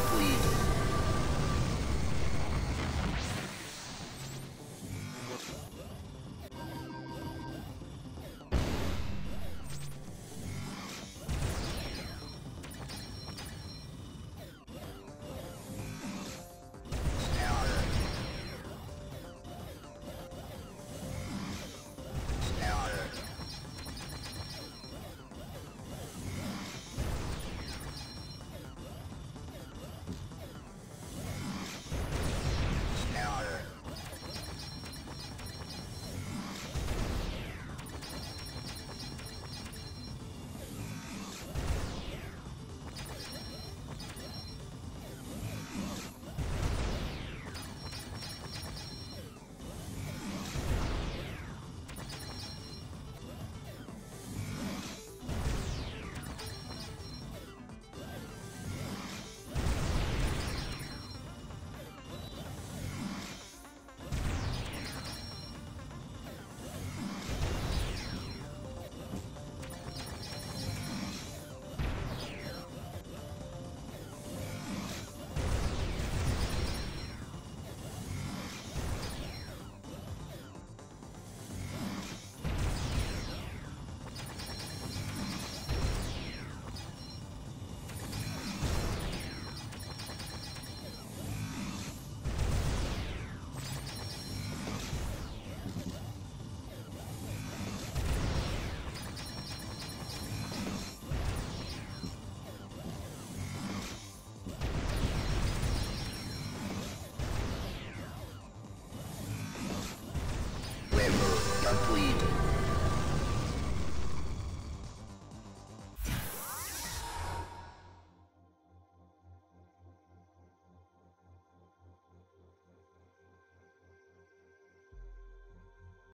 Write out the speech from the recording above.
complete. complete.